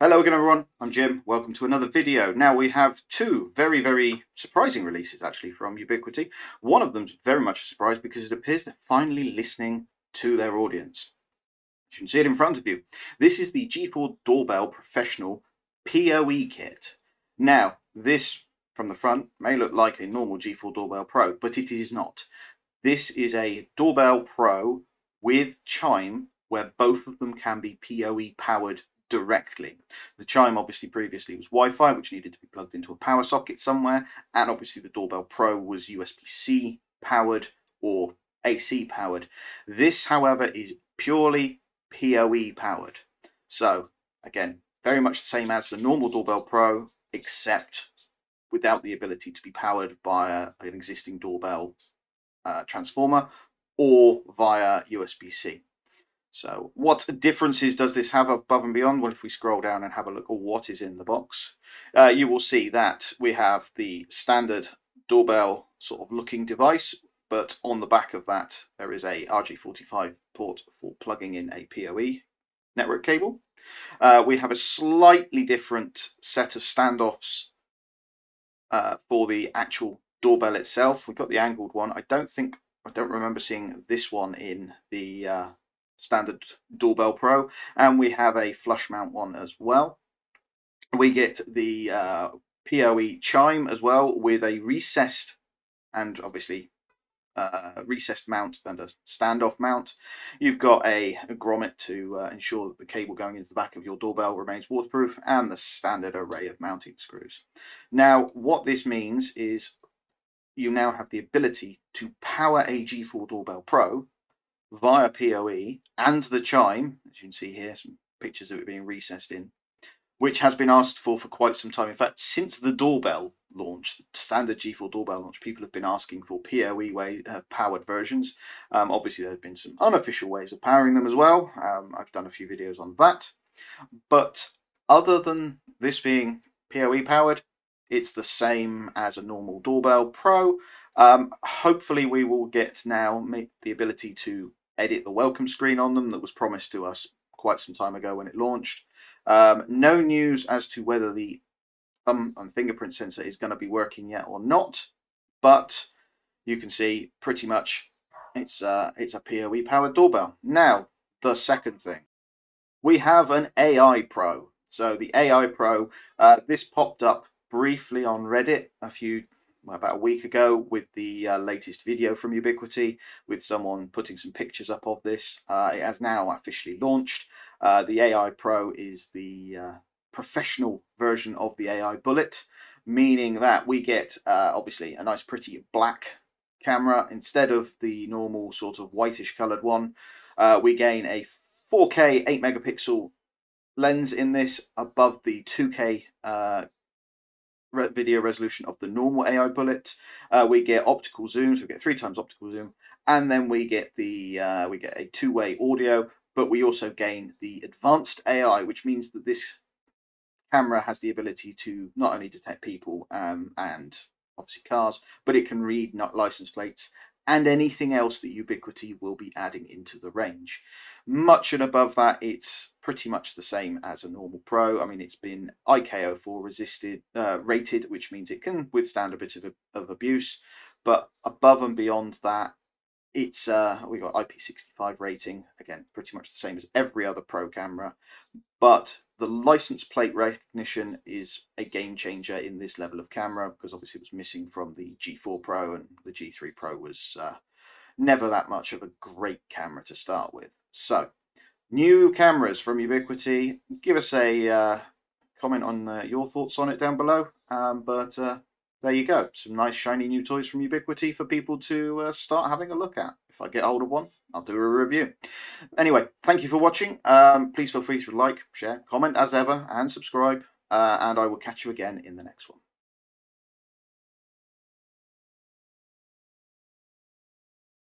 Hello again everyone, I'm Jim, welcome to another video. Now we have two very, very surprising releases actually from Ubiquiti. One of them's very much a surprise because it appears they're finally listening to their audience. You can see it in front of you. This is the G4 Doorbell Professional PoE kit. Now, this from the front may look like a normal G4 Doorbell Pro, but it is not. This is a Doorbell Pro with Chime where both of them can be PoE powered directly. The chime obviously previously was Wi-Fi, which needed to be plugged into a power socket somewhere, and obviously the Doorbell Pro was USB-C powered or AC powered. This, however, is purely PoE powered. So again, very much the same as the normal Doorbell Pro, except without the ability to be powered via an existing doorbell uh, transformer or via USB-C. So what differences does this have above and beyond? Well, if we scroll down and have a look at what is in the box, uh, you will see that we have the standard doorbell sort of looking device, but on the back of that, there is a RJ45 port for plugging in a PoE network cable. Uh, we have a slightly different set of standoffs uh, for the actual doorbell itself. We've got the angled one. I don't think, I don't remember seeing this one in the uh, standard Doorbell Pro, and we have a flush mount one as well. We get the uh, PoE chime as well with a recessed and obviously uh, recessed mount and a standoff mount. You've got a, a grommet to uh, ensure that the cable going into the back of your doorbell remains waterproof and the standard array of mounting screws. Now what this means is you now have the ability to power a G4 Doorbell Pro via PoE and the chime, as you can see here, some pictures of it being recessed in, which has been asked for for quite some time. In fact, since the doorbell launch, the standard G4 doorbell launch, people have been asking for PoE way uh, powered versions. Um, obviously, there have been some unofficial ways of powering them as well. Um, I've done a few videos on that. But other than this being PoE powered, it's the same as a normal doorbell pro. Um, hopefully we will get now the ability to edit the welcome screen on them that was promised to us quite some time ago when it launched. Um, no news as to whether the thumb and fingerprint sensor is going to be working yet or not, but you can see pretty much it's uh, it's a PoE powered doorbell. Now, the second thing, we have an AI Pro. So the AI Pro, uh, this popped up briefly on Reddit a few about a week ago with the uh, latest video from Ubiquiti with someone putting some pictures up of this. Uh, it has now officially launched. Uh, the AI Pro is the uh, professional version of the AI Bullet, meaning that we get uh, obviously a nice pretty black camera instead of the normal sort of whitish colored one. Uh, we gain a 4K 8 megapixel lens in this above the 2K video resolution of the normal AI bullet. Uh, we get optical zooms. We get three times optical zoom, and then we get the uh, we get a two-way audio. But we also gain the advanced AI, which means that this camera has the ability to not only detect people um, and obviously cars, but it can read not license plates and anything else that Ubiquiti will be adding into the range. Much and above that, it's pretty much the same as a normal Pro. I mean, it's been IK04 resisted, uh, rated, which means it can withstand a bit of, of abuse. But above and beyond that, it's uh, we got IP65 rating again, pretty much the same as every other Pro camera, but the license plate recognition is a game changer in this level of camera because obviously it was missing from the G4 Pro and the G3 Pro was uh, never that much of a great camera to start with. So, new cameras from Ubiquiti, Give us a uh, comment on uh, your thoughts on it down below. Um, but uh, there you go. Some nice shiny new toys from Ubiquiti for people to uh, start having a look at. If I get hold of one, I'll do a review. Anyway, thank you for watching. Um, please feel free to like, share, comment as ever, and subscribe. Uh, and I will catch you again in the next one.